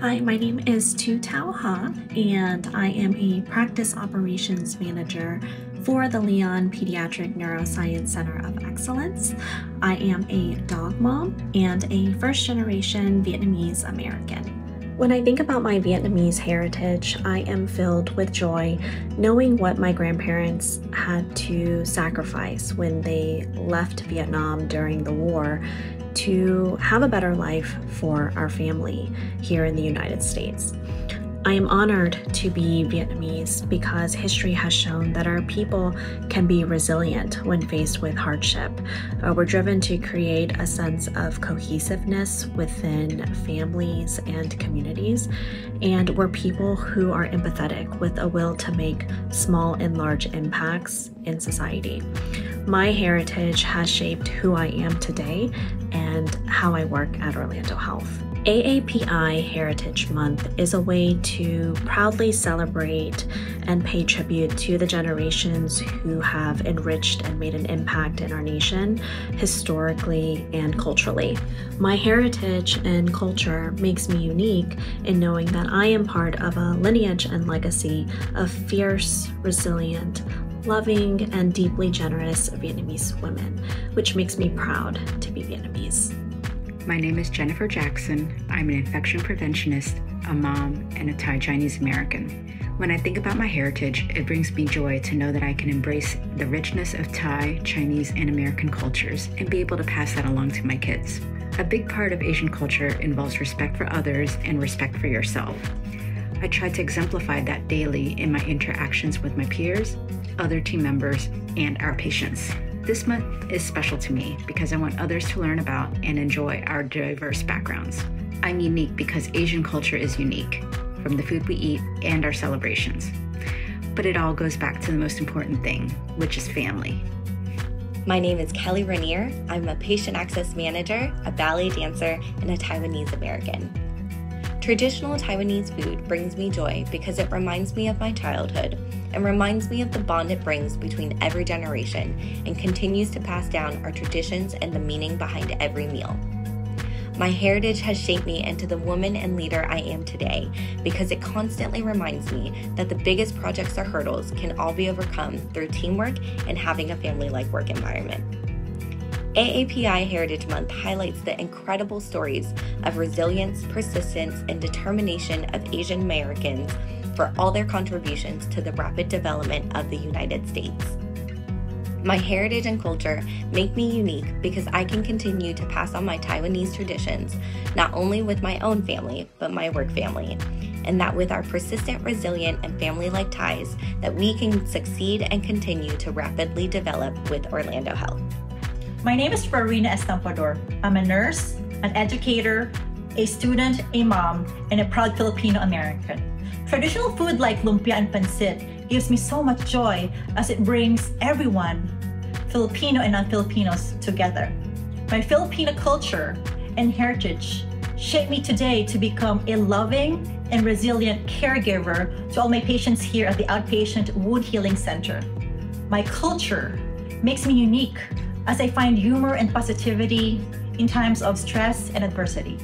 Hi, my name is Tu Tao Ha, and I am a practice operations manager for the Leon Pediatric Neuroscience Center of Excellence. I am a dog mom and a first generation Vietnamese American. When I think about my Vietnamese heritage, I am filled with joy knowing what my grandparents had to sacrifice when they left Vietnam during the war to have a better life for our family here in the United States. I am honored to be Vietnamese because history has shown that our people can be resilient when faced with hardship. Uh, we're driven to create a sense of cohesiveness within families and communities, and we're people who are empathetic with a will to make small and large impacts in society. My heritage has shaped who I am today how I work at Orlando Health. AAPI Heritage Month is a way to proudly celebrate and pay tribute to the generations who have enriched and made an impact in our nation historically and culturally. My heritage and culture makes me unique in knowing that I am part of a lineage and legacy of fierce, resilient, loving, and deeply generous Vietnamese women, which makes me proud to be Vietnamese. My name is Jennifer Jackson. I'm an infection preventionist, a mom, and a Thai Chinese American. When I think about my heritage, it brings me joy to know that I can embrace the richness of Thai, Chinese, and American cultures and be able to pass that along to my kids. A big part of Asian culture involves respect for others and respect for yourself. I try to exemplify that daily in my interactions with my peers, other team members, and our patients. This month is special to me because I want others to learn about and enjoy our diverse backgrounds. I'm unique because Asian culture is unique, from the food we eat and our celebrations. But it all goes back to the most important thing, which is family. My name is Kelly Rainier. I'm a patient access manager, a ballet dancer, and a Taiwanese American. Traditional Taiwanese food brings me joy because it reminds me of my childhood and reminds me of the bond it brings between every generation and continues to pass down our traditions and the meaning behind every meal. My heritage has shaped me into the woman and leader I am today because it constantly reminds me that the biggest projects or hurdles can all be overcome through teamwork and having a family like work environment. AAPI Heritage Month highlights the incredible stories of resilience, persistence, and determination of Asian Americans for all their contributions to the rapid development of the United States. My heritage and culture make me unique because I can continue to pass on my Taiwanese traditions, not only with my own family, but my work family. And that with our persistent, resilient, and family like ties, that we can succeed and continue to rapidly develop with Orlando Health. My name is Farina Estampador. I'm a nurse, an educator, a student, a mom, and a proud Filipino American. Traditional food like lumpia and pancit gives me so much joy as it brings everyone, Filipino and non-Filipinos, together. My Filipino culture and heritage shape me today to become a loving and resilient caregiver to all my patients here at the Outpatient Wound Healing Center. My culture makes me unique as I find humor and positivity in times of stress and adversity.